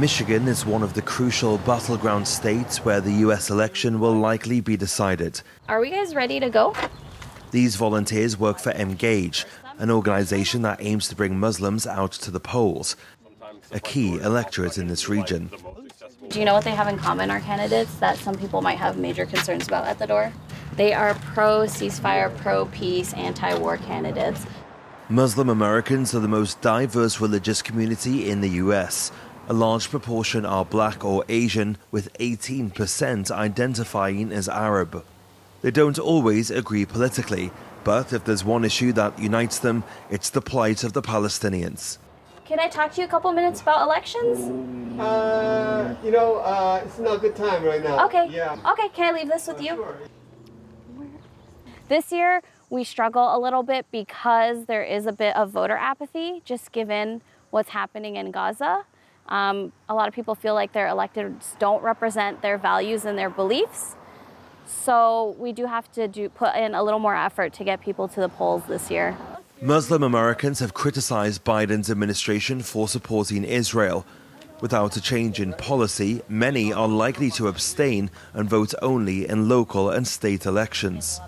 Michigan is one of the crucial battleground states where the US election will likely be decided. Are we guys ready to go? These volunteers work for Emgage, an organization that aims to bring Muslims out to the polls, a key electorate in this region. Do you know what they have in common, our candidates, that some people might have major concerns about at the door? They are pro ceasefire, pro peace, anti war candidates. Muslim Americans are the most diverse religious community in the US. A large proportion are black or Asian, with 18% identifying as Arab. They don't always agree politically, but if there's one issue that unites them, it's the plight of the Palestinians. Can I talk to you a couple minutes about elections? Uh, you know, uh, it's not a good time right now. Okay. Yeah. Okay, can I leave this with you? Sure. This year, we struggle a little bit because there is a bit of voter apathy, just given what's happening in Gaza. Um, a lot of people feel like their electeds don't represent their values and their beliefs. So we do have to do, put in a little more effort to get people to the polls this year. Muslim Americans have criticized Biden's administration for supporting Israel. Without a change in policy, many are likely to abstain and vote only in local and state elections.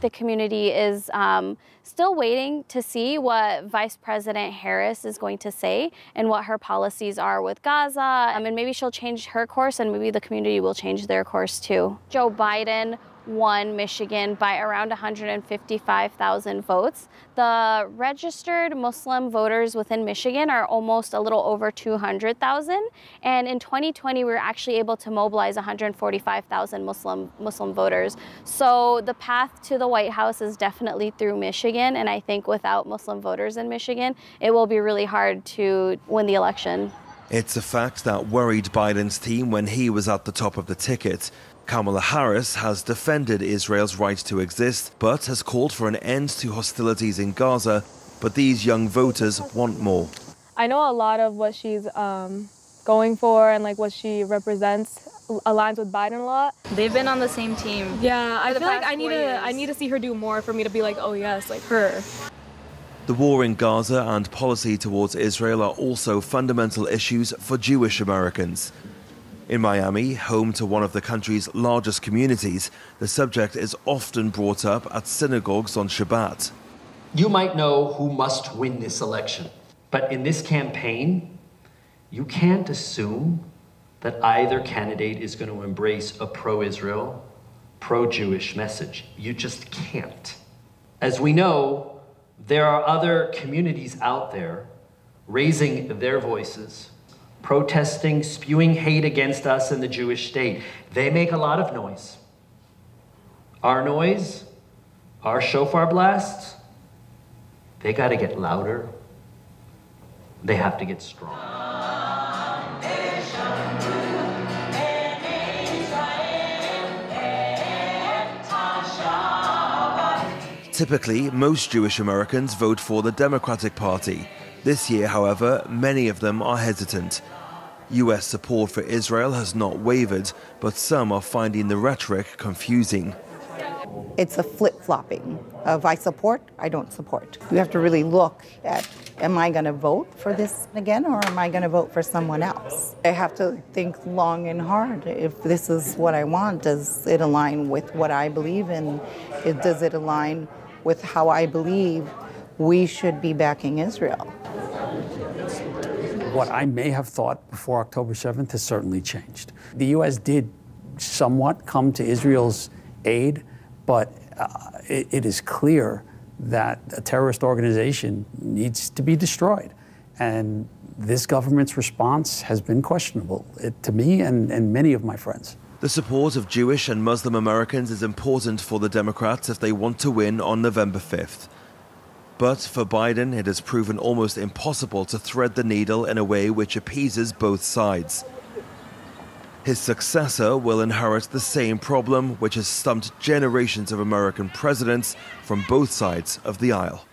The community is um, still waiting to see what Vice President Harris is going to say and what her policies are with Gaza. I mean, maybe she'll change her course and maybe the community will change their course too. Joe Biden won Michigan by around 155,000 votes. The registered Muslim voters within Michigan are almost a little over 200,000. And in 2020, we were actually able to mobilize 145,000 Muslim Muslim voters. So the path to the White House is definitely through Michigan. And I think without Muslim voters in Michigan, it will be really hard to win the election. It's a fact that worried Biden's team when he was at the top of the ticket. Kamala Harris has defended Israel's right to exist, but has called for an end to hostilities in Gaza. But these young voters want more. I know a lot of what she's um, going for and like what she represents aligns with Biden a lot. They've been on the same team. Yeah, I feel like I need four to I need to see her do more for me to be like, oh yes, like her. The war in Gaza and policy towards Israel are also fundamental issues for Jewish Americans. In Miami, home to one of the country's largest communities, the subject is often brought up at synagogues on Shabbat. You might know who must win this election, but in this campaign, you can't assume that either candidate is going to embrace a pro Israel, pro Jewish message. You just can't. As we know, there are other communities out there raising their voices, protesting, spewing hate against us and the Jewish state. They make a lot of noise. Our noise, our shofar blasts, they got to get louder. They have to get strong. Typically, most Jewish Americans vote for the Democratic Party. This year, however, many of them are hesitant. US support for Israel has not wavered, but some are finding the rhetoric confusing. It's a flip flopping of I support, I don't support. You have to really look at am I going to vote for this again or am I going to vote for someone else? I have to think long and hard. If this is what I want, does it align with what I believe in? Does it align with how I believe we should be backing Israel? What I may have thought before October 7th has certainly changed. The U.S. did somewhat come to Israel's aid, but uh, it, it is clear that a terrorist organization needs to be destroyed. And this government's response has been questionable it, to me and, and many of my friends. The support of Jewish and Muslim Americans is important for the Democrats if they want to win on November 5th. But for Biden, it has proven almost impossible to thread the needle in a way which appeases both sides. His successor will inherit the same problem which has stumped generations of American presidents from both sides of the aisle.